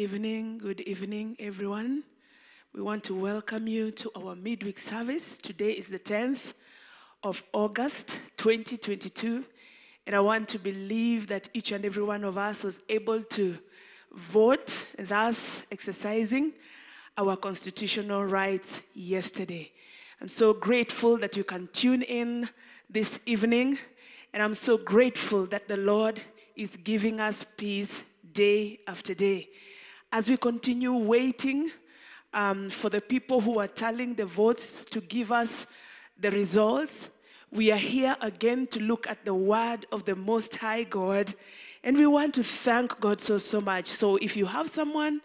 Good evening, good evening, everyone. We want to welcome you to our midweek service. Today is the 10th of August 2022, and I want to believe that each and every one of us was able to vote, thus exercising our constitutional rights yesterday. I'm so grateful that you can tune in this evening, and I'm so grateful that the Lord is giving us peace day after day. As we continue waiting um, for the people who are tallying the votes to give us the results, we are here again to look at the word of the Most High God, and we want to thank God so, so much. So if you have someone,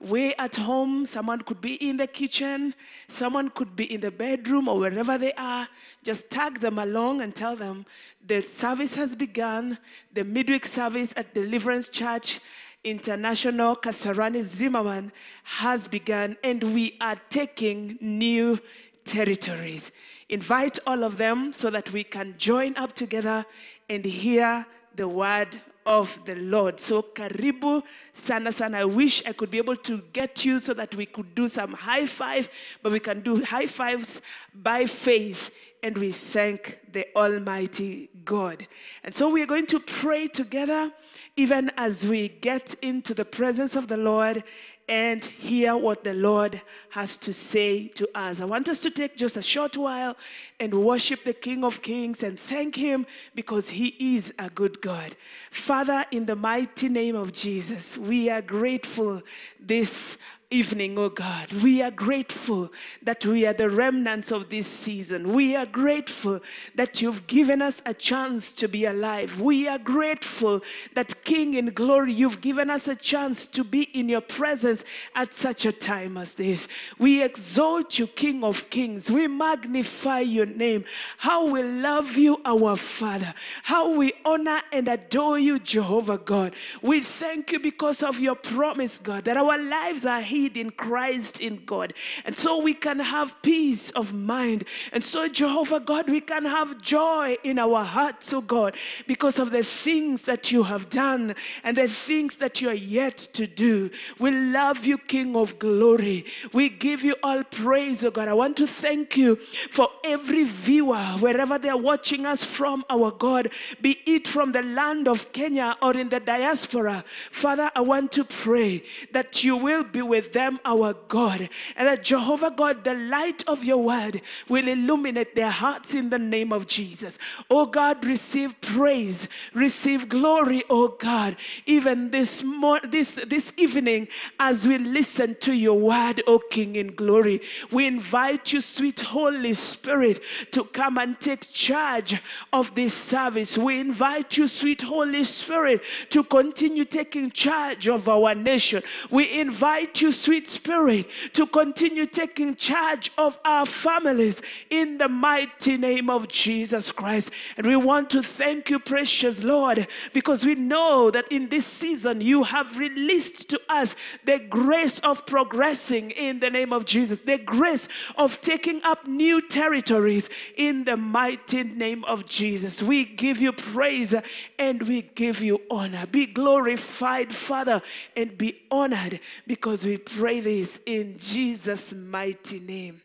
way at home, someone could be in the kitchen, someone could be in the bedroom or wherever they are. Just tag them along and tell them the service has begun, the midweek service at Deliverance Church International Kasarani Zimmerman has begun, and we are taking new territories. Invite all of them so that we can join up together and hear the word of the Lord. So karibu sana sana. I wish I could be able to get you so that we could do some high five, but we can do high fives by faith and we thank the Almighty God. And so we are going to pray together even as we get into the presence of the Lord and hear what the Lord has to say to us. I want us to take just a short while and worship the King of Kings and thank Him because He is a good God. Father, in the mighty name of Jesus, we are grateful this evening, oh God. We are grateful that we are the remnants of this season. We are grateful that you've given us a chance to be alive. We are grateful that, King in glory, you've given us a chance to be in your presence at such a time as this. We exalt you, King of kings. We magnify your name. How we love you, our Father. How we honor and adore you, Jehovah God. We thank you because of your promise, God, that our lives are in Christ in God. And so we can have peace of mind. And so, Jehovah God, we can have joy in our hearts, oh God, because of the things that you have done and the things that you are yet to do. We love you, King of glory. We give you all praise, oh God. I want to thank you for every viewer, wherever they are watching us from, our God, be it from the land of Kenya or in the diaspora. Father, I want to pray that you will be with them, our God, and that Jehovah God, the light of your word, will illuminate their hearts in the name of Jesus. Oh God, receive praise, receive glory, oh God, even this this this evening as we listen to your word, oh King in glory. We invite you, sweet Holy Spirit, to come and take charge of this service. We invite you, sweet Holy Spirit, to continue taking charge of our nation. We invite you, sweet Spirit, to continue taking charge of our families in the mighty name of Jesus Christ. And we want to thank you, precious Lord, because we know that in this season you have released to us the grace of progressing in the name of Jesus, the grace of taking up new territories in the mighty name of Jesus. We give you praise and we give you honor. Be glorified, Father, and be honored because we pray this in Jesus' mighty name.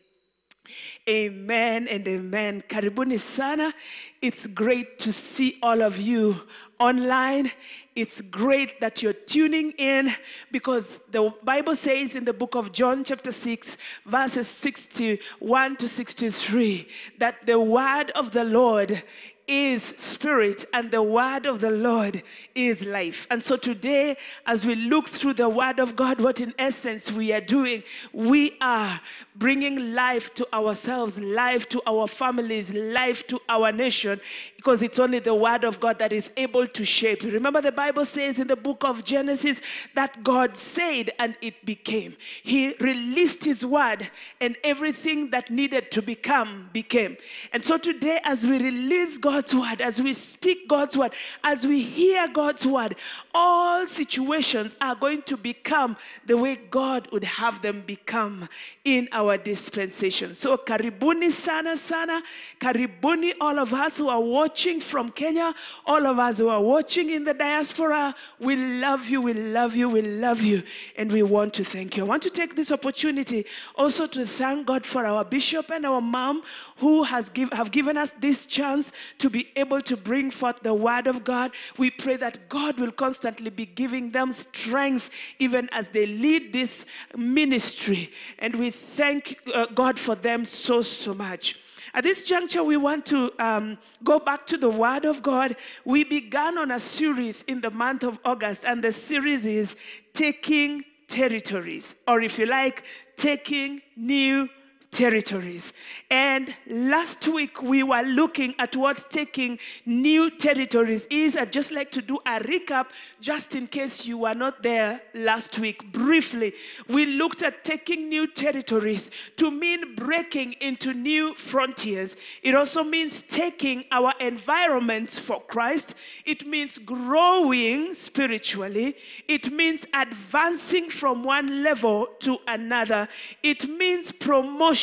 Amen and amen. Karibuni sana. It's great to see all of you online. It's great that you're tuning in because the Bible says in the book of John, chapter 6, verses 61 to 63, that the word of the Lord is spirit and the word of the Lord is life. And so today, as we look through the word of God, what in essence we are doing, we are bringing life to ourselves, life to our families, life to our nation, because it's only the word of God that is able to shape. Remember, the Bible says in the book of Genesis that God said and it became. He released his word, and everything that needed to become became. And so today, as we release God's word, as we speak God's word, as we hear God's word, all situations are going to become the way God would have them become in our dispensation. So, karibuni sana sana, karibuni all of us who are watching watching from Kenya, all of us who are watching in the diaspora, we love you, we love you, we love you, and we want to thank you. I want to take this opportunity also to thank God for our bishop and our mom who has give, have given us this chance to be able to bring forth the word of God. We pray that God will constantly be giving them strength even as they lead this ministry. And we thank uh, God for them so, so much. At this juncture, we want to um, go back to the Word of God. We began on a series in the month of August, and the series is Taking Territories, or if you like, Taking New territories. And last week we were looking at what taking new territories is. I'd just like to do a recap just in case you were not there last week. Briefly, we looked at taking new territories to mean breaking into new frontiers. It also means taking our environments for Christ. It means growing spiritually. It means advancing from one level to another. It means promotion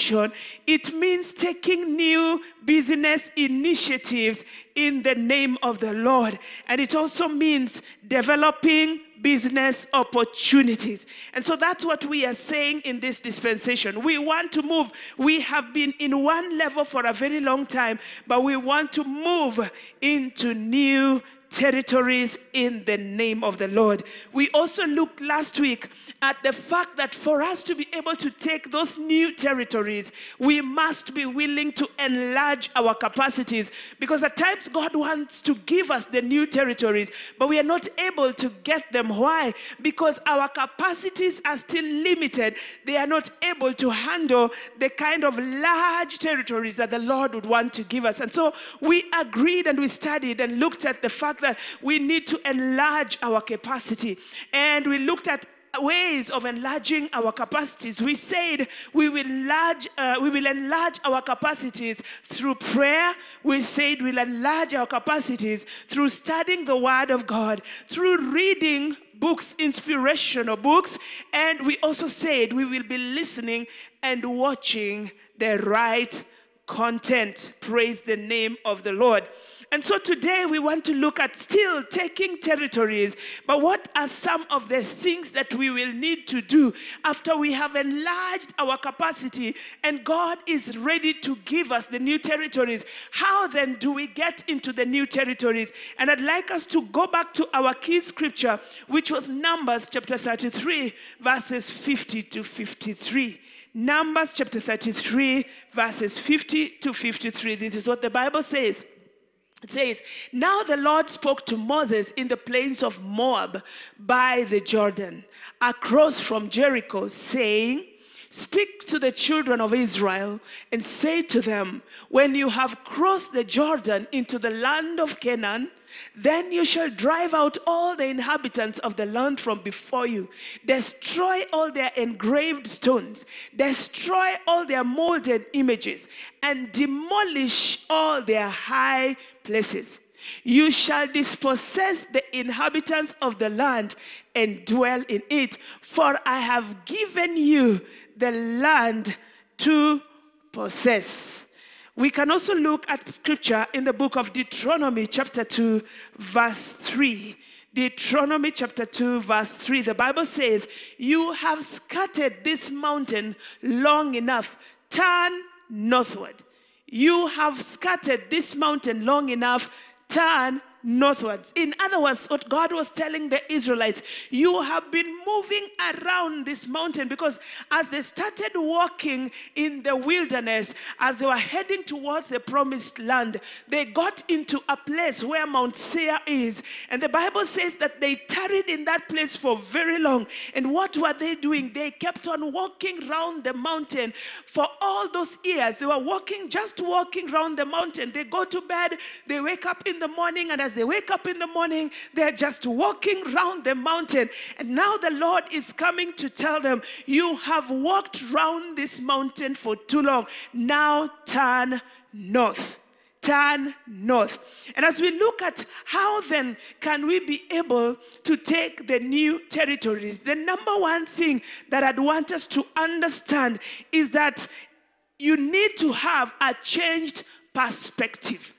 it means taking new business initiatives in the name of the Lord. And it also means developing business opportunities. And so that's what we are saying in this dispensation. We want to move. We have been in one level for a very long time, but we want to move into new territories in the name of the Lord. We also looked last week at the fact that for us to be able to take those new territories, we must be willing to enlarge our capacities because at times God wants to give us the new territories, but we are not able to get them. Why? Because our capacities are still limited. They are not able to handle the kind of large territories that the Lord would want to give us. And so we agreed and we studied and looked at the fact that we need to enlarge our capacity. And we looked at ways of enlarging our capacities. We said we will enlarge, uh, we will enlarge our capacities through prayer. We said we'll enlarge our capacities through studying the Word of God, through reading books, inspirational books, and we also said we will be listening and watching the right content. Praise the name of the Lord. And so today we want to look at still taking territories, but what are some of the things that we will need to do after we have enlarged our capacity and God is ready to give us the new territories? How then do we get into the new territories? And I'd like us to go back to our key scripture, which was Numbers chapter 33, verses 50 to 53. Numbers chapter 33, verses 50 to 53. This is what the Bible says. It says, Now the Lord spoke to Moses in the plains of Moab by the Jordan, across from Jericho, saying, Speak to the children of Israel and say to them, When you have crossed the Jordan into the land of Canaan, then you shall drive out all the inhabitants of the land from before you. Destroy all their engraved stones. Destroy all their molded images. And demolish all their high places. You shall dispossess the inhabitants of the land and dwell in it, for I have given you the land to possess. We can also look at scripture in the book of Deuteronomy, chapter 2, verse 3. Deuteronomy chapter 2, verse 3. The Bible says, You have scattered this mountain long enough. Turn northward. You have scattered this mountain long enough. Turn northwards. In other words, what God was telling the Israelites, you have been moving around this mountain because as they started walking in the wilderness, as they were heading towards the promised land, they got into a place where Mount Seir is. And the Bible says that they tarried in that place for very long. And what were they doing? They kept on walking around the mountain for all those years. They were walking, just walking around the mountain. They go to bed, they wake up in the morning, and as they wake up in the morning, they're just walking around the mountain. And now the Lord is coming to tell them, You have walked round this mountain for too long. Now turn north turn north. And as we look at how then can we be able to take the new territories, the number one thing that I'd want us to understand is that you need to have a changed perspective.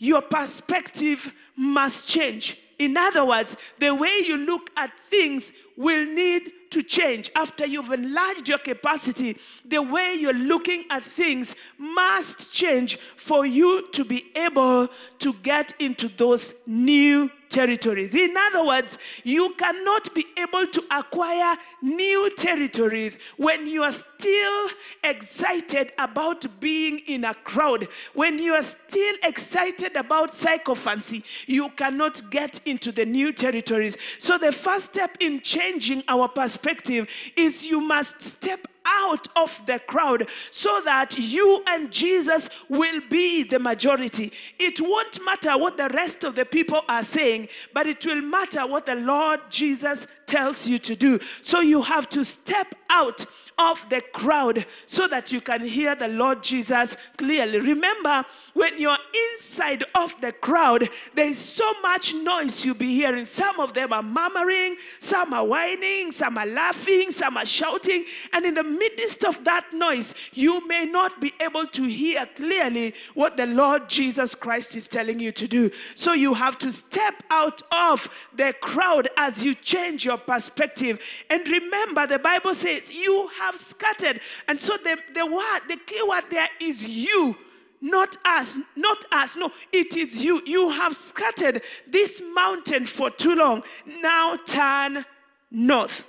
your perspective must change. In other words, the way you look at things will need to change. After you've enlarged your capacity, the way you're looking at things must change for you to be able to get into those new territories. In other words, you cannot be able to acquire new territories when you are still excited about being in a crowd. When you are still excited about psychophancy, you cannot get into the new territories. So, the first step in changing our perspective is you must step out of the crowd so that you and Jesus will be the majority. It won't matter what the rest of the people are saying, but it will matter what the Lord Jesus tells you to do. So you have to step out of the crowd so that you can hear the Lord Jesus clearly. Remember, when you're inside of the crowd, there's so much noise you'll be hearing. Some of them are murmuring, some are whining, some are laughing, some are shouting. And in the midst of that noise, you may not be able to hear clearly what the Lord Jesus Christ is telling you to do. So you have to step out of the crowd as you change your perspective. And remember, the Bible says you have scattered. And so the, the word, the key word there is you not us, not us. No, it is you. You have scattered this mountain for too long. Now turn north.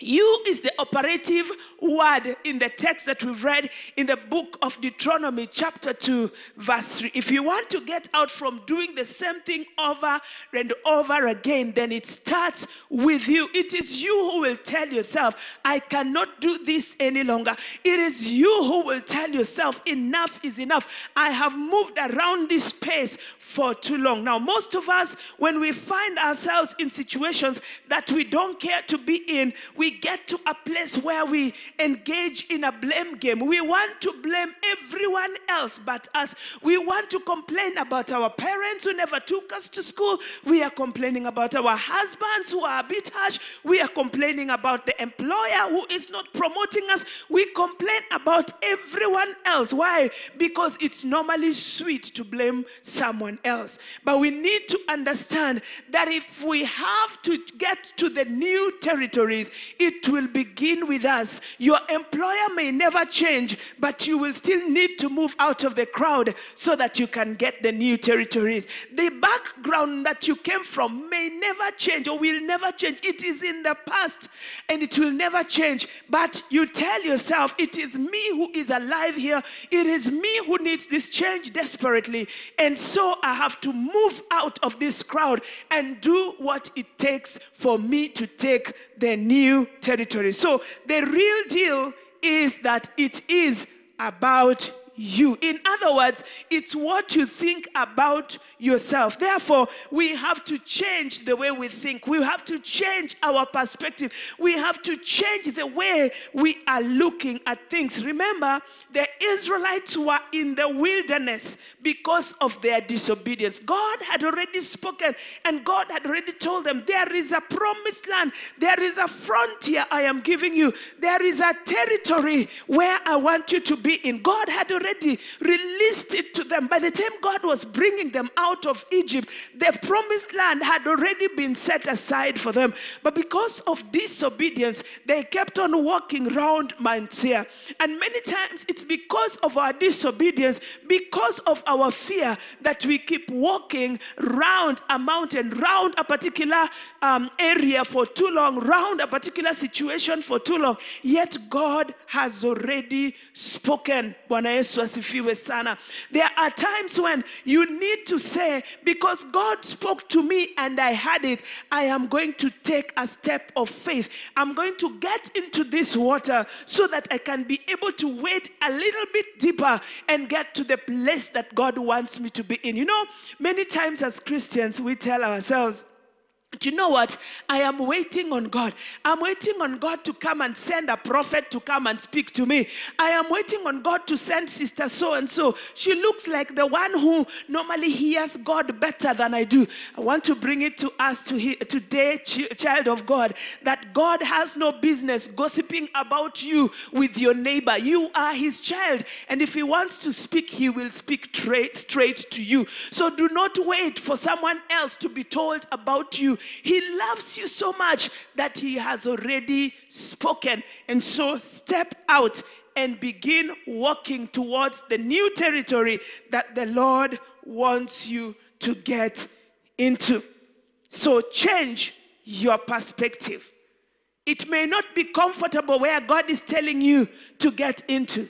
You is the operative word in the text that we've read in the book of Deuteronomy, chapter 2, verse 3. If you want to get out from doing the same thing over and over again, then it starts with you. It is you who will tell yourself, I cannot do this any longer. It is you who will tell yourself, enough is enough. I have moved around this space for too long. Now, most of us, when we find ourselves in situations that we don't care to be in, we get to a place where we engage in a blame game. We want to blame everyone else but us. We want to complain about our parents who never took us to school. We are complaining about our husbands who are a bit harsh. We are complaining about the employer who is not promoting us. We complain about everyone else. Why? Because it's normally sweet to blame someone else. But we need to understand that if we have to get to the new territories, it will begin with us. Your employer may never change, but you will still need to move out of the crowd so that you can get the new territories. The background that you came from may never change or will never change. It is in the past and it will never change. But you tell yourself, it is me who is alive here. It is me who needs this change desperately. And so I have to move out of this crowd and do what it takes for me to take the new territory. So the real deal is that it is about you. In other words, it's what you think about yourself. Therefore, we have to change the way we think. We have to change our perspective. We have to change the way we are looking at things. Remember, the Israelites were in the wilderness because of their disobedience. God had already spoken and God had already told them there is a promised land, there is a frontier I am giving you, there is a territory where I want you to be in. God had already released it to them. By the time God was bringing them out of Egypt, the promised land had already been set aside for them. But because of disobedience, they kept on walking around Mount Seir. And many times it's because of our disobedience, because of our fear, that we keep walking round a mountain, round a particular um, area for too long, round a particular situation for too long. Yet God has already spoken. Bwana. There are times when you need to say, because God spoke to me and I had it, I am going to take a step of faith. I'm going to get into this water so that I can be able to wade a little bit deeper and get to the place that God wants me to be in. You know, many times as Christians, we tell ourselves, Do you know what? I am waiting on God. I'm waiting on God to come and send a prophet to come and speak to me. I am waiting on God to send sister so and so. She looks like the one who normally hears God better than I do. I want to bring it to us to he, today, ch- child of God, that God has no business gossiping about you with your neighbor. You are his child. And if he wants to speak, he will speak straight to you. So do not wait for someone else to be told about you. He loves you so much that He has already spoken. And so step out and begin walking towards the new territory that the Lord wants you to get into. So change your perspective. It may not be comfortable where God is telling you to get into,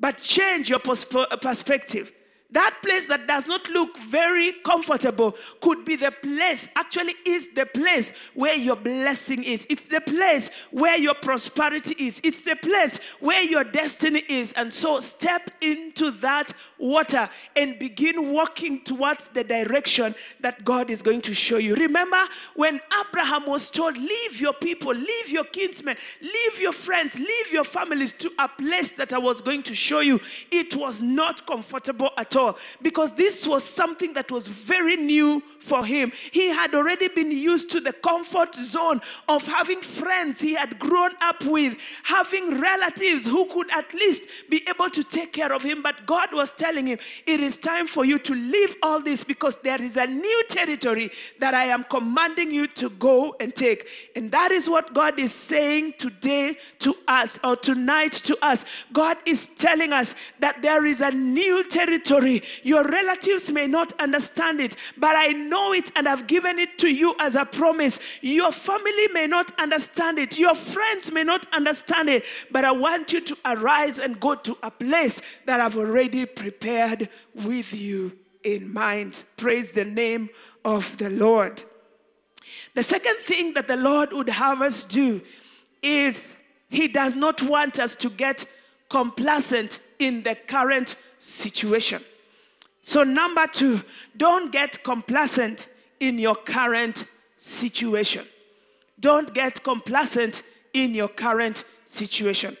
but change your perspective. That place that does not look very comfortable could be the place, actually, is the place where your blessing is. It's the place where your prosperity is. It's the place where your destiny is. And so, step into that water and begin walking towards the direction that God is going to show you. Remember when Abraham was told, Leave your people, leave your kinsmen, leave your friends, leave your families to a place that I was going to show you. It was not comfortable at all because this was something that was very new for him. He had already been used to the comfort zone of having friends he had grown up with, having relatives who could at least be able to take care of him. But God was telling telling him, It is time for you to leave all this because there is a new territory that I am commanding you to go and take. And that is what God is saying today to us or tonight to us. God is telling us that there is a new territory. Your relatives may not understand it, but I know it and I've given it to you as a promise. Your family may not understand it, your friends may not understand it, but I want you to arise and go to a place that I've already prepared prepared with you in mind. Praise the name of the Lord. The second thing that the Lord would have us do is He does not want us to get complacent in the current situation. So, number two, don't get complacent in your current situation. Don't get complacent in your current situation.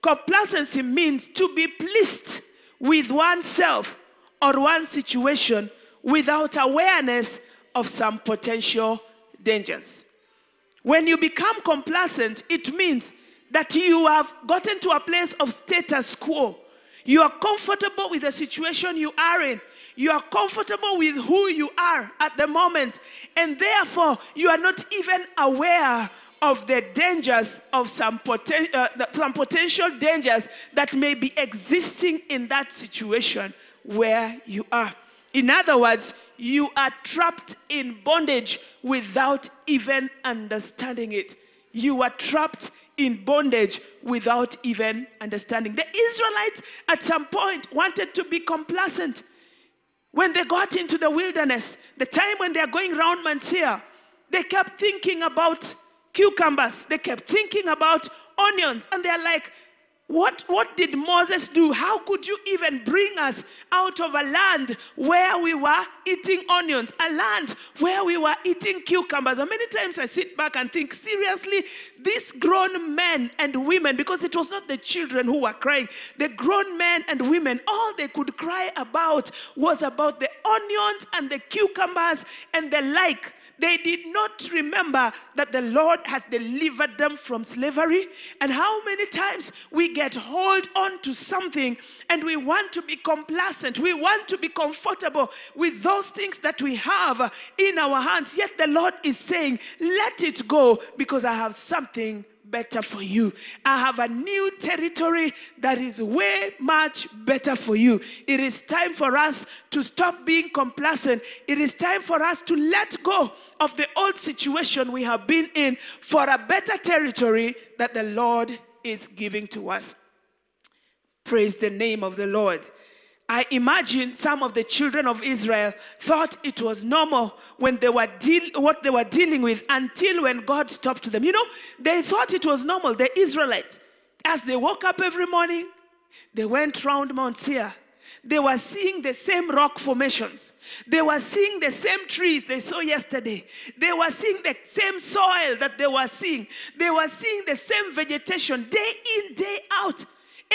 Complacency means to be pleased with oneself or one situation without awareness of some potential dangers. When you become complacent, it means that you have gotten to a place of status quo. You are comfortable with the situation you are in. You are comfortable with who you are at the moment. And therefore, you are not even aware of the dangers of some, poten- uh, some potential dangers that may be existing in that situation where you are. In other words, you are trapped in bondage without even understanding it. You are trapped in bondage without even understanding. The Israelites at some point wanted to be complacent. When they got into the wilderness, the time when they're going around Mount Seir, they kept thinking about cucumbers. They kept thinking about onions. And they're like, what, what did Moses do? How could you even bring us out of a land where we were eating onions, a land where we were eating cucumbers? And many times I sit back and think, seriously, these grown men and women, because it was not the children who were crying, the grown men and women, all they could cry about was about the onions and the cucumbers and the like. They did not remember that the Lord has delivered them from slavery. And how many times we get hold on to something and we want to be complacent. We want to be comfortable with those things that we have in our hands. Yet the Lord is saying, let it go because I have something better for you. I have a new territory that is way much better for you. It is time for us to stop being complacent. It is time for us to let go of the old situation we have been in for a better territory that the Lord is giving to us. Praise the name of the Lord. I imagine some of the children of Israel thought it was normal when they were deal, what they were dealing with until when God stopped them. You know, they thought it was normal. The Israelites, as they woke up every morning, they went round Mount Seir. they were seeing the same rock formations. They were seeing the same trees they saw yesterday. They were seeing the same soil that they were seeing. They were seeing the same vegetation day in, day out.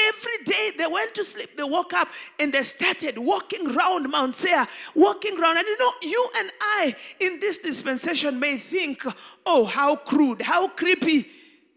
Every day they went to sleep, they woke up and they started walking around Mount Seir, walking around. And you know, you and I in this dispensation may think, oh, how crude, how creepy.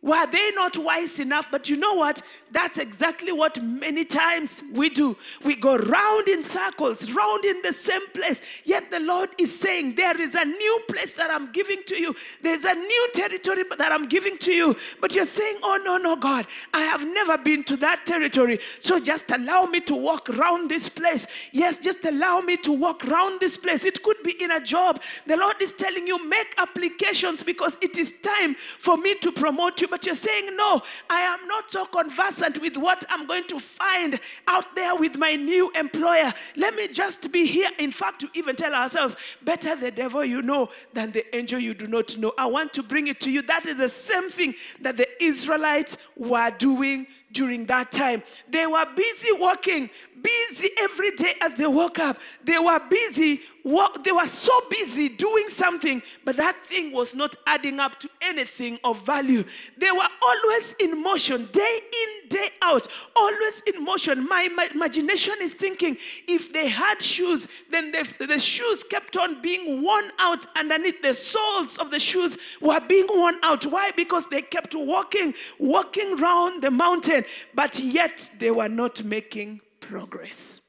Were they not wise enough? But you know what? That's exactly what many times we do. We go round in circles, round in the same place. Yet the Lord is saying, There is a new place that I'm giving to you. There's a new territory that I'm giving to you. But you're saying, Oh, no, no, God, I have never been to that territory. So just allow me to walk round this place. Yes, just allow me to walk round this place. It could be in a job. The Lord is telling you, Make applications because it is time for me to promote you but you're saying, No, I am not so conversant with what I'm going to find out there with my new employer. Let me just be here. In fact, to even tell ourselves, better the devil you know than the angel you do not know. I want to bring it to you. That is the same thing that the Israelites were doing during that time. They were busy working, busy every day as they woke up. They were busy, they were so busy doing something, but that thing was not adding up to anything of value. They were always in motion, day in, day out, always in motion. My, my imagination is thinking if they had shoes, then the, the shoes kept on being worn out underneath. The soles of the shoes were being worn out. Why? Because they kept walking, walking round the mountain, but yet they were not making progress.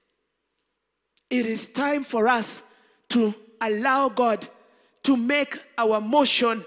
It is time for us to allow God to make our motion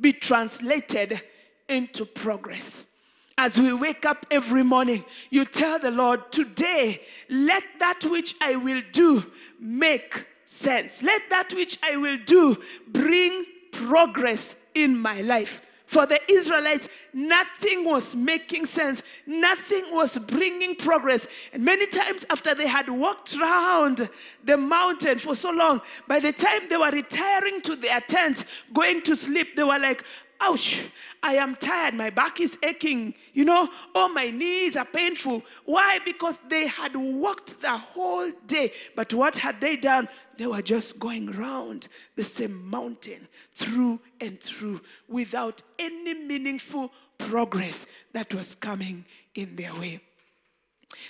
be translated into progress. As we wake up every morning, you tell the Lord, Today, let that which I will do make sense. Let that which I will do bring progress in my life. For the Israelites, nothing was making sense, nothing was bringing progress. And many times, after they had walked around the mountain for so long, by the time they were retiring to their tent, going to sleep, they were like, Ouch, I am tired. My back is aching. You know, oh, my knees are painful. Why? Because they had walked the whole day. But what had they done? They were just going round the same mountain through and through without any meaningful progress that was coming in their way.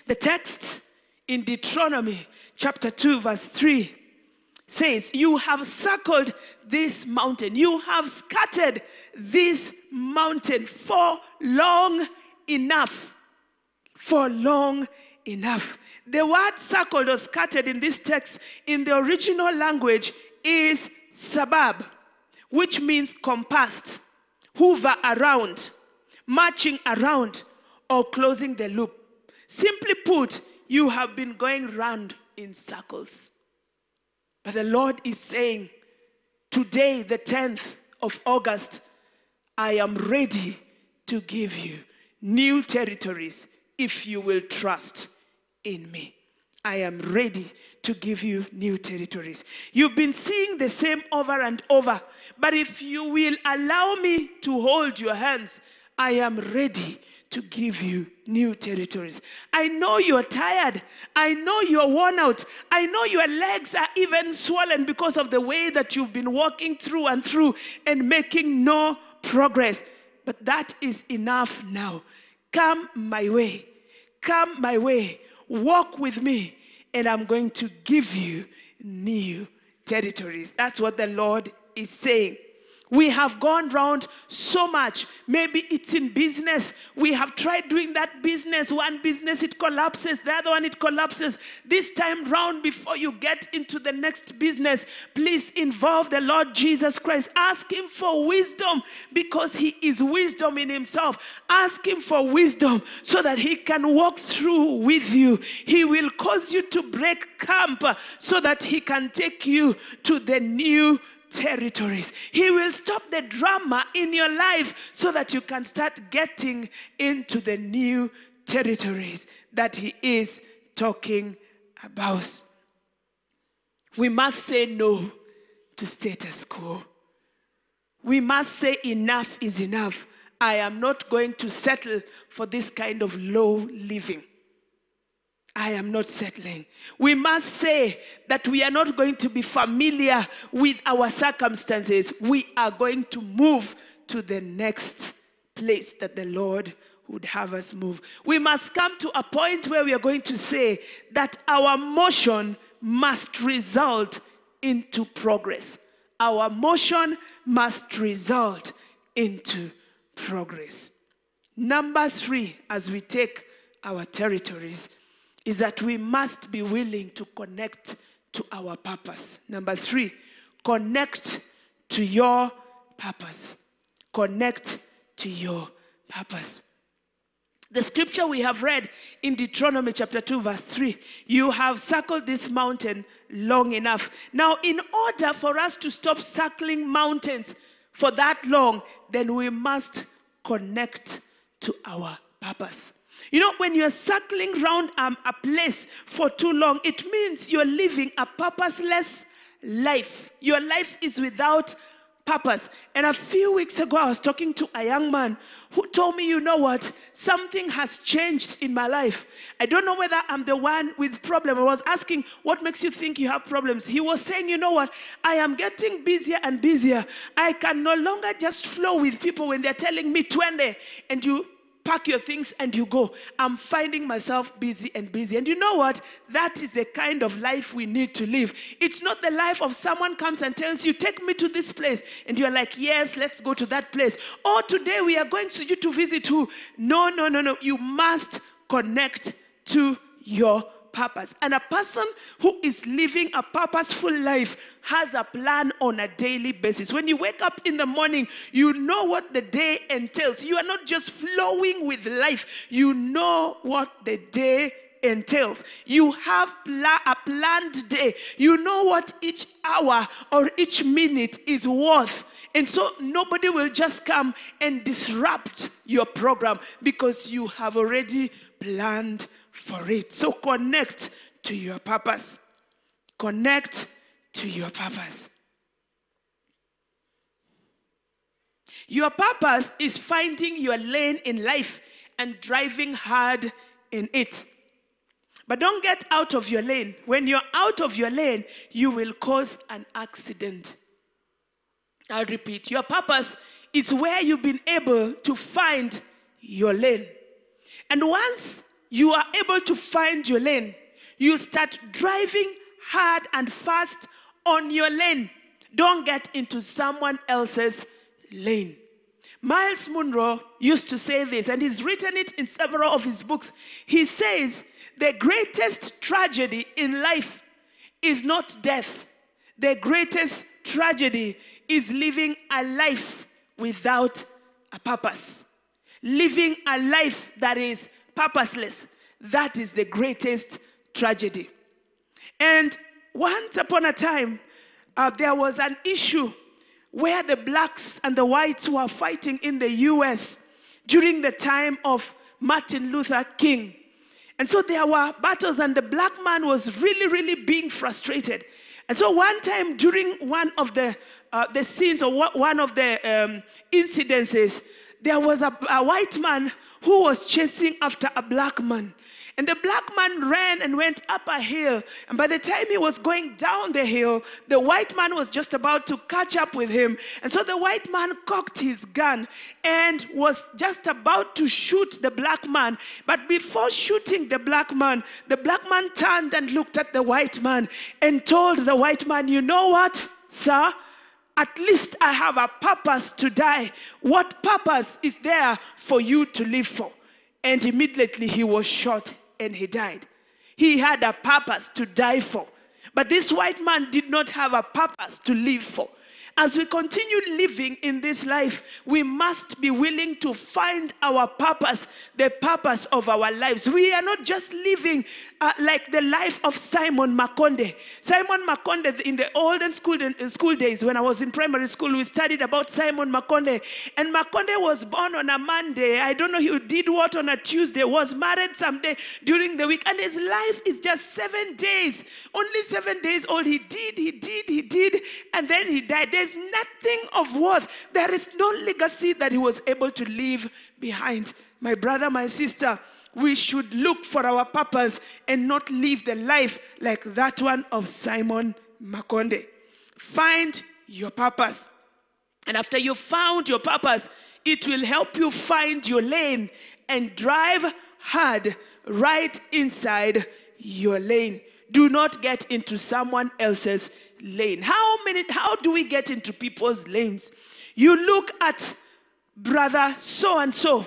The text in Deuteronomy chapter 2, verse 3 says, You have circled this mountain, you have scattered this mountain for long enough. For long enough. The word circled or scattered in this text in the original language is sabab, which means compassed, hoover around, marching around, or closing the loop. Simply put, you have been going round in circles. But the Lord is saying, today, the 10th of August, I am ready to give you new territories if you will trust in me. I am ready to give you new territories. You've been seeing the same over and over, but if you will allow me to hold your hands, I am ready to give you new territories. I know you're tired. I know you're worn out. I know your legs are even swollen because of the way that you've been walking through and through and making no progress. But that is enough now. Come my way. Come my way. Walk with me, and I'm going to give you new territories. That's what the Lord is saying. We have gone round so much. Maybe it's in business. We have tried doing that business. One business, it collapses. The other one, it collapses. This time round, before you get into the next business, please involve the Lord Jesus Christ. Ask Him for wisdom because He is wisdom in Himself. Ask Him for wisdom so that He can walk through with you. He will cause you to break camp so that He can take you to the new territories. He will stop the drama in your life so that you can start getting into the new territories that He is talking about. We must say no to status quo. We must say enough is enough. I am not going to settle for this kind of low living. I am not settling. We must say that we are not going to be familiar with our circumstances. We are going to move to the next place that the Lord would have us move. We must come to a point where we are going to say that our motion must result into progress. Our motion must result into progress. Number three, as we take our territories, is that we must be willing to connect to our purpose. Number three, connect to your purpose. Connect to your purpose. The scripture we have read in Deuteronomy chapter 2, verse 3, you have circled this mountain long enough. Now, in order for us to stop circling mountains for that long, then we must connect to our purpose. You know, when you're circling around um, a place for too long, it means you're living a purposeless life. Your life is without purpose. And a few weeks ago, I was talking to a young man who told me, you know what, something has changed in my life. I don't know whether I'm the one with problem. I was asking, what makes you think you have problems? He was saying, you know what, I am getting busier and busier. I can no longer just flow with people when they're telling me 20 and you pack your things and you go. I'm finding myself busy and busy. And you know what? That is the kind of life we need to live. It's not the life of someone comes and tells you, take me to this place. And you're like, yes, let's go to that place. Or today we are going to you to visit who? No, no, no, no. You must connect to your purpose. And a person who is living a purposeful life has a plan on a daily basis. When you wake up in the morning, you know what the day entails. You are not just flowing with life, you know what the day entails. You have pla- a planned day. You know what each hour or each minute is worth. And so nobody will just come and disrupt your program because you have already planned for it. So connect to your purpose. Connect to your purpose. Your purpose is finding your lane in life and driving hard in it. But don't get out of your lane. When you're out of your lane, you will cause an accident. I'll repeat your purpose is where you've been able to find your lane. And once you are able to find your lane, you start driving hard and fast on your lane. Don't get into someone else's lane. Miles Munroe used to say this, and he's written it in several of his books. He says, The greatest tragedy in life is not death, the greatest tragedy is living a life without a purpose. Living a life that is purposeless. That is the greatest tragedy. And once upon a time, uh, there was an issue where the blacks and the whites were fighting in the US during the time of Martin Luther King. And so there were battles, and the black man was really, really being frustrated. And so one time during one of the, uh, the scenes or one of the um, incidences, there was a, a white man who was chasing after a black man. And the black man ran and went up a hill. And by the time he was going down the hill, the white man was just about to catch up with him. And so the white man cocked his gun and was just about to shoot the black man. But before shooting the black man, the black man turned and looked at the white man and told the white man, You know what, sir? At least I have a purpose to die. What purpose is there for you to live for? And immediately he was shot and he died. He had a purpose to die for. But this white man did not have a purpose to live for. As we continue living in this life, we must be willing to find our purpose, the purpose of our lives. We are not just living uh, like the life of Simon Makonde. Simon Makonde, in the olden school, school days, when I was in primary school, we studied about Simon Makonde. And Makonde was born on a Monday. I don't know he did what on a Tuesday, was married someday during the week. And his life is just seven days. Only seven days old. He did, he did, he did, and then he died. There's nothing of worth. There is no legacy that he was able to leave behind. My brother, my sister, we should look for our purpose and not live the life like that one of Simon Makonde. Find your purpose. And after you found your purpose, it will help you find your lane and drive hard right inside your lane. Do not get into someone else's lane. How many how do we get into people's lanes? You look at brother so and so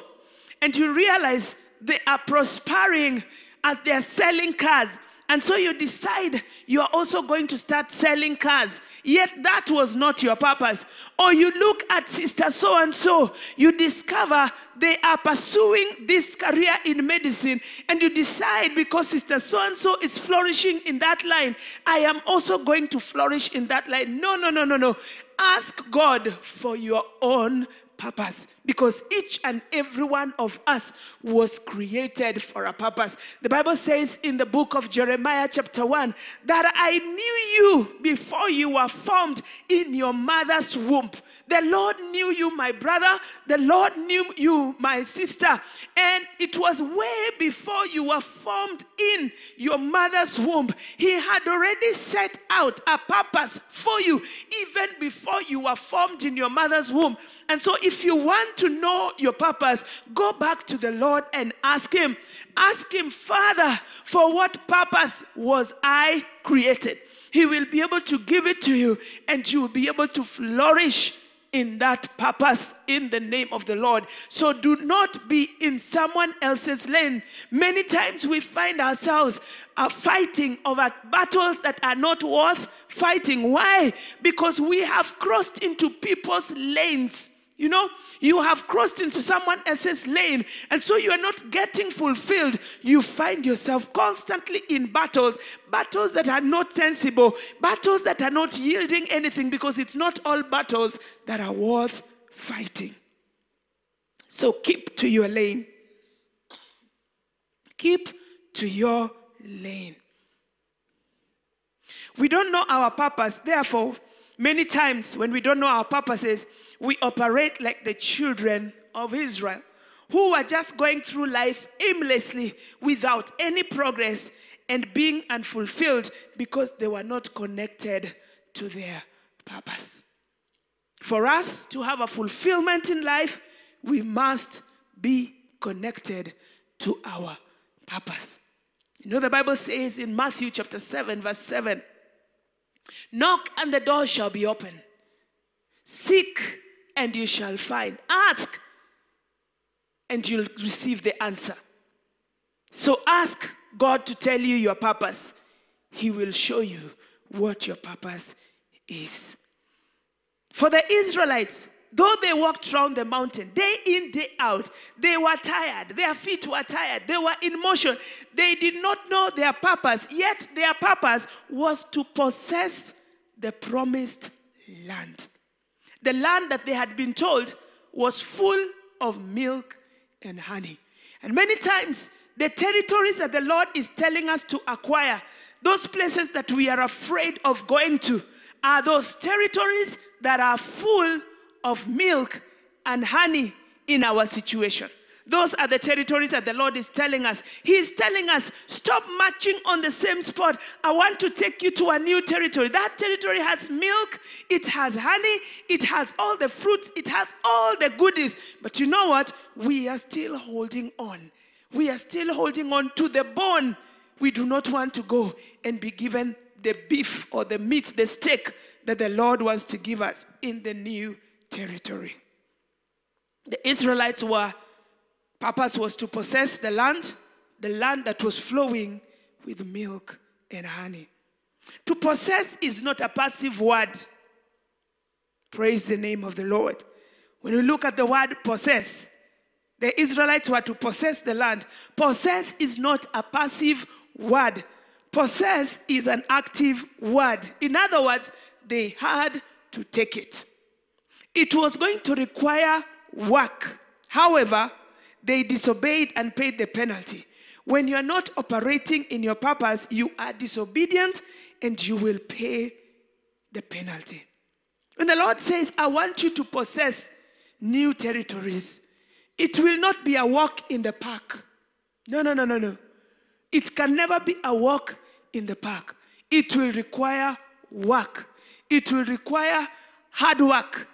and you realize they are prospering as they're selling cars. And so you decide you are also going to start selling cars. Yet that was not your purpose. Or you look at sister so and so, you discover they are pursuing this career in medicine, and you decide because sister so and so is flourishing in that line, I am also going to flourish in that line. No, no, no, no, no. Ask God for your own purpose because each and every one of us was created for a purpose. The Bible says in the book of Jeremiah, chapter 1, that I knew you before you were formed in your mother's womb. The Lord knew you, my brother. The Lord knew you, my sister. And it was way before you were formed in your mother's womb. He had already set out a purpose for you even before you were formed in your mother's womb. And so, if you want to know your purpose, go back to the Lord and ask Him. Ask Him, Father, for what purpose was I created? He will be able to give it to you, and you will be able to flourish in that purpose in the name of the Lord. So do not be in someone else's lane. Many times we find ourselves uh, fighting over battles that are not worth fighting. Why? Because we have crossed into people's lanes. You know, you have crossed into someone else's lane, and so you are not getting fulfilled. You find yourself constantly in battles, battles that are not sensible, battles that are not yielding anything, because it's not all battles that are worth fighting. So keep to your lane. Keep to your lane. We don't know our purpose, therefore, many times when we don't know our purposes, we operate like the children of Israel who were just going through life aimlessly without any progress and being unfulfilled because they were not connected to their purpose. For us to have a fulfillment in life, we must be connected to our purpose. You know, the Bible says in Matthew chapter 7, verse 7 Knock and the door shall be open. Seek and you shall find. Ask and you'll receive the answer. So ask God to tell you your purpose. He will show you what your purpose is. For the Israelites, though they walked around the mountain day in, day out, they were tired. Their feet were tired. They were in motion. They did not know their purpose, yet their purpose was to possess the promised land. The land that they had been told was full of milk and honey. And many times, the territories that the Lord is telling us to acquire, those places that we are afraid of going to, are those territories that are full of milk and honey in our situation. Those are the territories that the Lord is telling us. He is telling us, stop marching on the same spot. I want to take you to a new territory. That territory has milk, it has honey, it has all the fruits, it has all the goodies. But you know what? We are still holding on. We are still holding on to the bone. We do not want to go and be given the beef or the meat, the steak that the Lord wants to give us in the new territory. The Israelites were Purpose was to possess the land, the land that was flowing with milk and honey. To possess is not a passive word. Praise the name of the Lord. When you look at the word possess, the Israelites were to possess the land. Possess is not a passive word. Possess is an active word. In other words, they had to take it. It was going to require work. However, they disobeyed and paid the penalty. When you are not operating in your purpose, you are disobedient and you will pay the penalty. When the Lord says, I want you to possess new territories, it will not be a walk in the park. No, no, no, no, no. It can never be a walk in the park. It will require work. It will require hard work.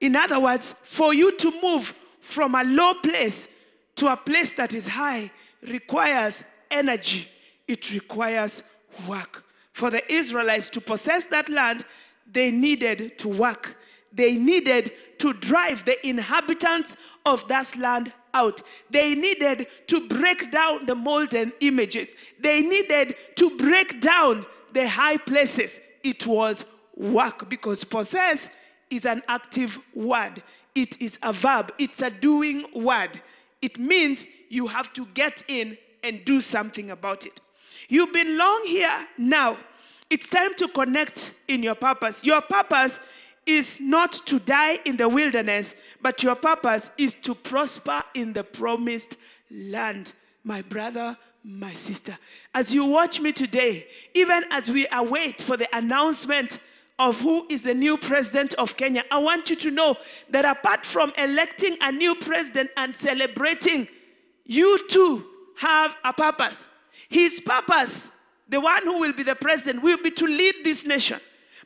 In other words, for you to move from a low place to a place that is high requires energy, it requires work. For the Israelites to possess that land, they needed to work. They needed to drive the inhabitants of that land out. They needed to break down the molten images. They needed to break down the high places. It was work because possess is an active word. It is a verb. It's a doing word. It means you have to get in and do something about it. You've been long here now. It's time to connect in your purpose. Your purpose is not to die in the wilderness, but your purpose is to prosper in the promised land. My brother, my sister, as you watch me today, even as we await for the announcement of who is the new president of Kenya, I want you to know that apart from electing a new president and celebrating, you too have a purpose. His purpose, the one who will be the president, will be to lead this nation.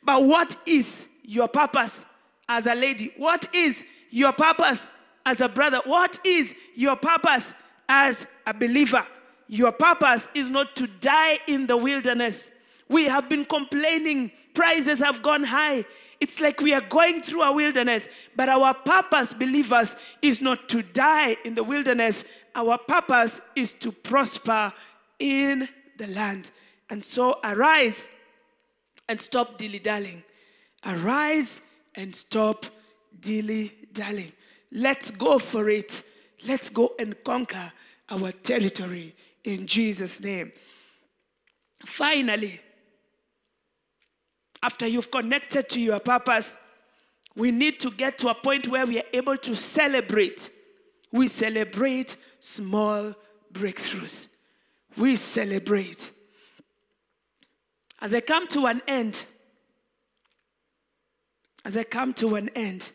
But what is your purpose as a lady? What is your purpose as a brother? What is your purpose as a believer? Your purpose is not to die in the wilderness. We have been complaining, prices have gone high. It's like we are going through a wilderness, but our purpose, believers, is not to die in the wilderness. Our purpose is to prosper in the land. And so arise and stop dilly dallying. Arise and stop dilly dallying. Let's go for it. Let's go and conquer our territory in Jesus' name. Finally, after you've connected to your purpose, we need to get to a point where we are able to celebrate. We celebrate small breakthroughs. We celebrate. As I come to an end, as I come to an end,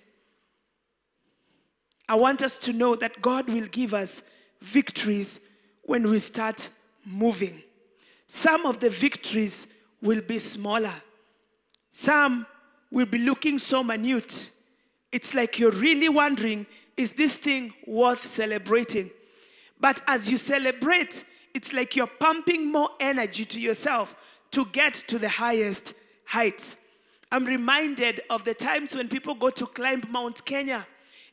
I want us to know that God will give us victories when we start moving. Some of the victories will be smaller, some will be looking so minute. It's like you're really wondering is this thing worth celebrating? But as you celebrate, it's like you're pumping more energy to yourself to get to the highest heights. I'm reminded of the times when people go to climb Mount Kenya,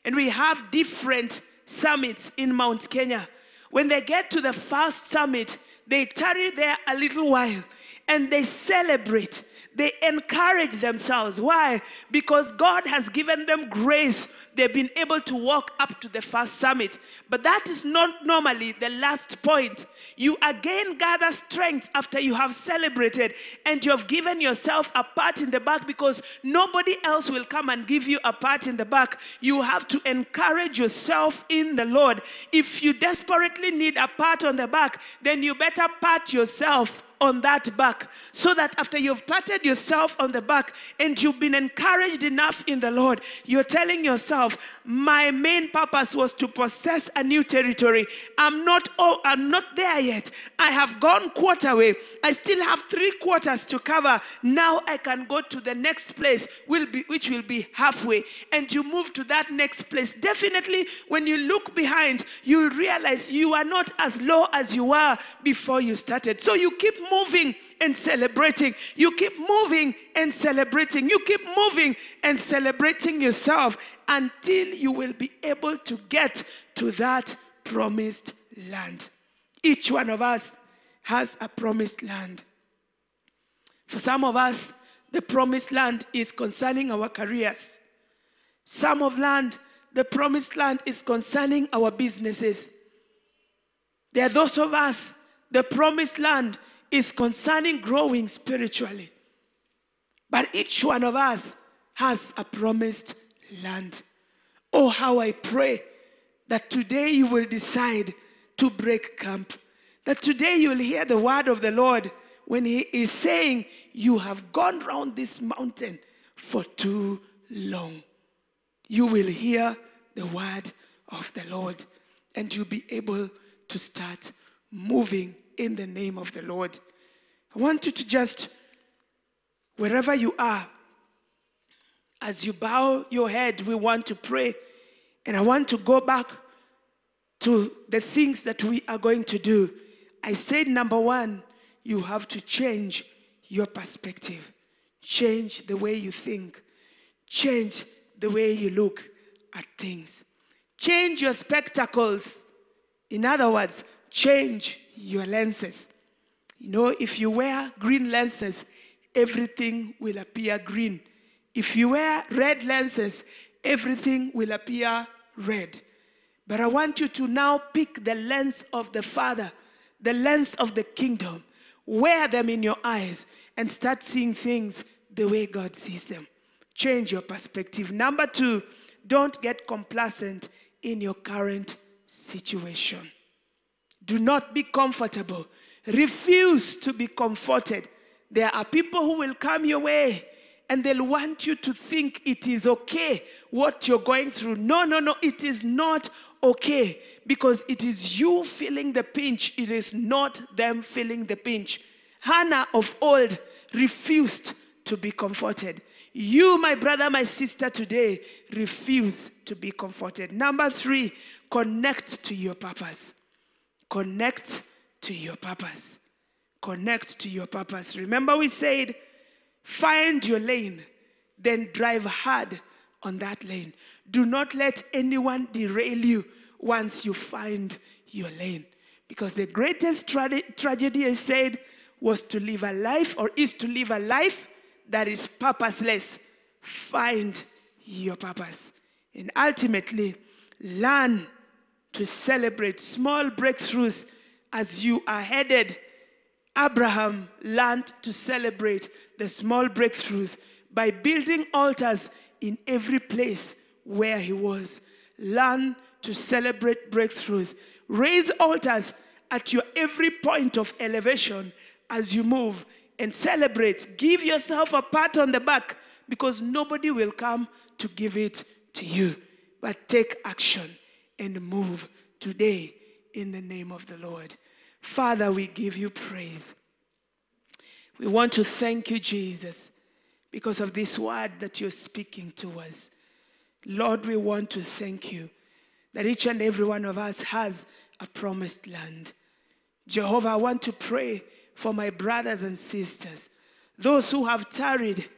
and we have different summits in Mount Kenya. When they get to the first summit, they tarry there a little while and they celebrate. They encourage themselves. Why? Because God has given them grace. They've been able to walk up to the first summit. But that is not normally the last point. You again gather strength after you have celebrated and you have given yourself a pat in the back because nobody else will come and give you a pat in the back. You have to encourage yourself in the Lord. If you desperately need a pat on the back, then you better pat yourself on that back so that after you've patted yourself on the back and you've been encouraged enough in the Lord, you're telling yourself, my main purpose was to possess a new territory. I'm not oh, I'm not there yet. I have gone quarter way. I still have three quarters to cover. Now I can go to the next place will be which will be halfway and you move to that next place. Definitely when you look behind, you'll realize you are not as low as you were before you started. So you keep moving and celebrating. You keep moving and celebrating. You keep moving and celebrating yourself until you will be able to get to that promised land. Each one of us has a promised land. For some of us, the promised land is concerning our careers. Some of land, the promised land is concerning our businesses. There are those of us, the promised land is concerning growing spiritually. But each one of us has a promised land. Oh, how I pray that today you will decide to break camp. That today you will hear the word of the Lord when He is saying, You have gone round this mountain for too long. You will hear the word of the Lord and you'll be able to start moving in the name of the Lord. I want you to just, wherever you are, as you bow your head, we want to pray. And I want to go back to the things that we are going to do. I said, number one, you have to change your perspective, change the way you think, change the way you look at things, change your spectacles. In other words, change your lenses. You know, if you wear green lenses, everything will appear green. If you wear red lenses, everything will appear red. But I want you to now pick the lens of the Father, the lens of the kingdom, wear them in your eyes, and start seeing things the way God sees them. Change your perspective. Number two, don't get complacent in your current situation. Do not be comfortable. Refuse to be comforted. There are people who will come your way and they'll want you to think it is okay what you're going through. No, no, no, it is not okay because it is you feeling the pinch, it is not them feeling the pinch. Hannah of old refused to be comforted. You, my brother, my sister, today refuse to be comforted. Number three, connect to your purpose. Connect to your purpose. Connect to your purpose. Remember, we said, find your lane, then drive hard on that lane. Do not let anyone derail you once you find your lane. Because the greatest tra- tragedy I said was to live a life or is to live a life that is purposeless. Find your purpose. And ultimately, learn to celebrate small breakthroughs as you are headed. Abraham learned to celebrate the small breakthroughs by building altars in every place where he was. Learn to celebrate breakthroughs. Raise altars at your every point of elevation as you move and celebrate. Give yourself a pat on the back because nobody will come to give it to you. But take action and move today in the name of the Lord. Father, we give you praise. We want to thank you, Jesus, because of this word that you're speaking to us. Lord, we want to thank you that each and every one of us has a promised land. Jehovah, I want to pray for my brothers and sisters, those who have tarried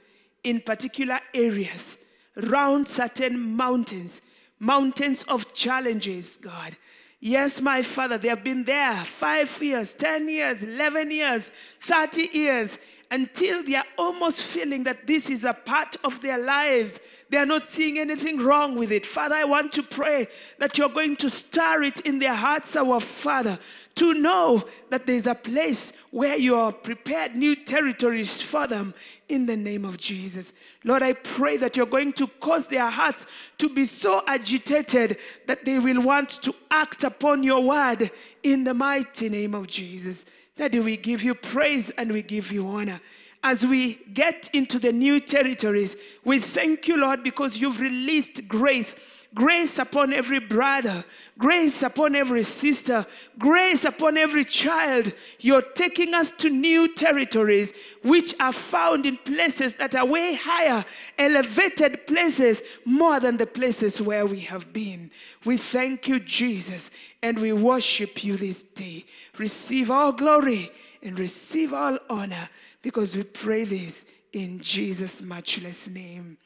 in particular areas, round certain mountains, mountains of challenges, God. Yes, my Father, they have been there five years, 10 years, 11 years, 30 years, until they are almost feeling that this is a part of their lives. They are not seeing anything wrong with it. Father, I want to pray that you're going to stir it in their hearts, our Father, to know that there's a place where you are prepared new territories for them in the name of Jesus. Lord, I pray that you're going to cause their hearts to be so agitated that they will want to act upon your word in the mighty name of Jesus. Daddy, we give you praise and we give you honor. As we get into the new territories, we thank you, Lord, because you've released grace grace upon every brother, grace upon every sister, grace upon every child. You're taking us to new territories which are found in places that are way higher, elevated places more than the places where we have been. We thank you, Jesus, and we worship you this day. Receive all glory and receive all honor because we pray this in Jesus' matchless name.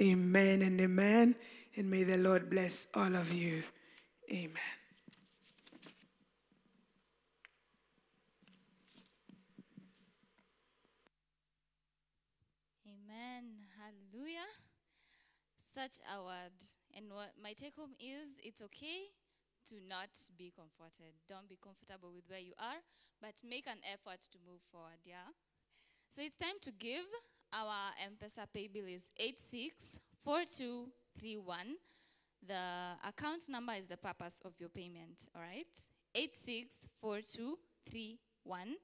Amen and amen. And may the Lord bless all of you. Amen. Amen. Hallelujah. Such a word. And what my take home is it's okay to not be comforted. Don't be comfortable with where you are, but make an effort to move forward. Yeah. So it's time to give. Our M-Pesa pay bill is 864231. The account number is the purpose of your payment. All right. 864231.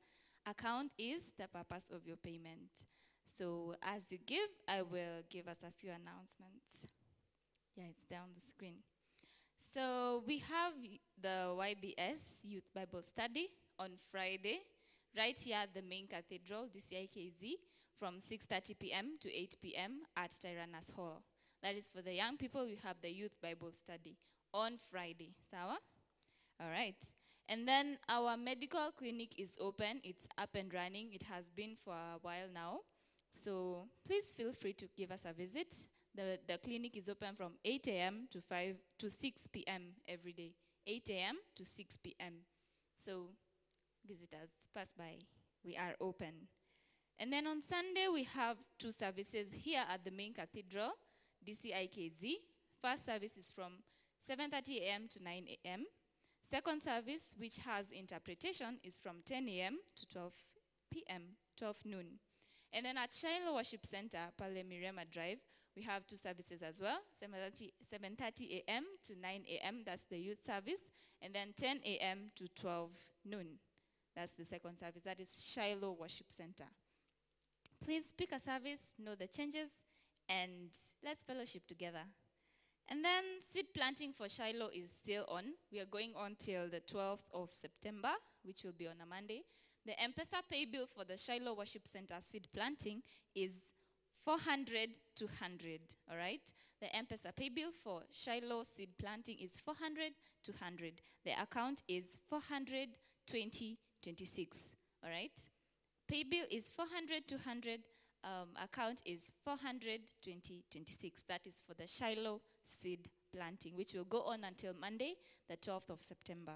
Account is the purpose of your payment. So as you give, I will give us a few announcements. Yeah, it's there on the screen. So we have the YBS Youth Bible Study on Friday, right here at the main cathedral, DCIKZ, from 6.30 p.m. to 8 p.m. at Tyrannus Hall. That is for the young people, we have the Youth Bible Study on Friday. Sawa? All right. And then our medical clinic is open. It's up and running. It has been for a while now. So please feel free to give us a visit. The, the clinic is open from 8 a.m. to 5 to 6 p.m. every day. 8 a.m. to 6 p.m. So visitors pass by. We are open. And then on Sunday we have two services here at the main cathedral, DCIKZ. First service is from 7:30 a.m. to 9 a.m. Second service, which has interpretation, is from 10 a.m. to 12 p.m., 12 noon. And then at Shiloh Worship Center, Pale Mirema Drive, we have two services as well 7.30 a.m. to 9 a.m. That's the youth service. And then 10 a.m. to 12 noon. That's the second service. That is Shiloh Worship Center. Please pick a service, know the changes, and let's fellowship together. And then seed planting for Shiloh is still on. We are going on till the 12th of September, which will be on a Monday. The M-Pesa pay bill for the Shiloh Worship Center seed planting is 400 to 100, all right? The M-Pesa pay bill for Shiloh seed planting is 400 to 100. The account is 420 26, all right? Pay bill is 400 to 100. Um, account is 420 26. That is for the Shiloh seed planting, which will go on until Monday, the 12th of September.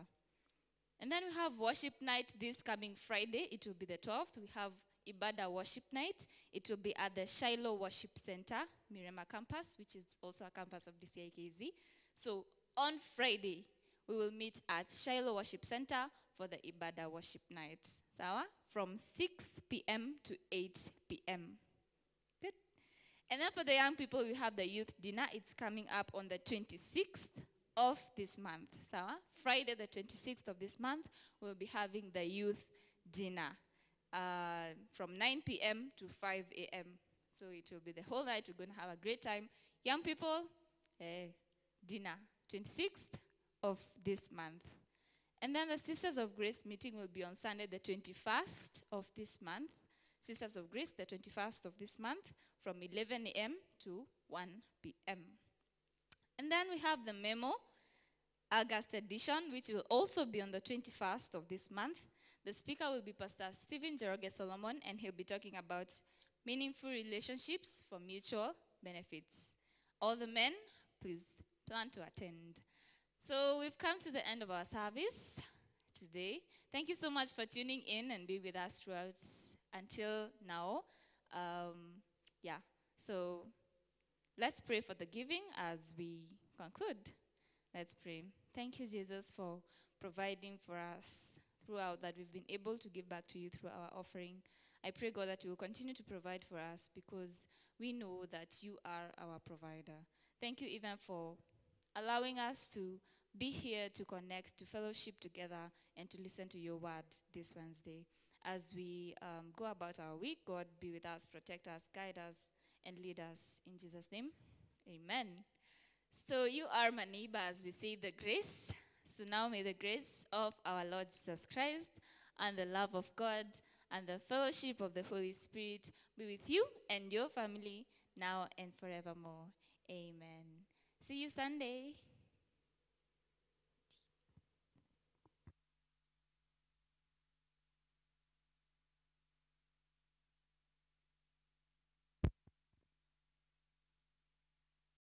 And then we have worship night this coming Friday. It will be the 12th. We have Ibada worship night. It will be at the Shiloh Worship Center, Mirema campus, which is also a campus of DCIKZ. So on Friday, we will meet at Shiloh Worship Center for the Ibada worship night. Sawa? From 6 p.m. to 8 p.m. Good. And then for the young people, we have the youth dinner. It's coming up on the 26th of this month. Sawa? Friday, the 26th of this month, we'll be having the youth dinner uh, from 9 p.m. to 5 a.m. So it will be the whole night. We're going to have a great time. Young people, uh, dinner, 26th of this month. And then the Sisters of Grace meeting will be on Sunday, the 21st of this month. Sisters of Grace, the 21st of this month, from 11 a.m. to 1 p.m. And then we have the memo, August edition, which will also be on the 21st of this month. The speaker will be Pastor Stephen Jeroge Solomon, and he'll be talking about meaningful relationships for mutual benefits. All the men, please plan to attend. So we've come to the end of our service today. Thank you so much for tuning in and being with us throughout until now. Um, yeah, so let's pray for the giving as we conclude. Let's pray. Thank you, Jesus, for providing for us throughout that we've been able to give back to you through our offering. I pray, God, that you will continue to provide for us because we know that you are our provider. Thank you even for allowing us to be here to connect, to fellowship together, and to listen to your word this Wednesday. As we um, go about our week, God be with us, protect us, guide us, and lead us. In Jesus' name, amen. So you are my neighbor as we say the grace. So now may the grace of our Lord Jesus Christ and the love of God and the fellowship of the Holy Spirit be with you and your family now and forevermore. Amen. See you Sunday.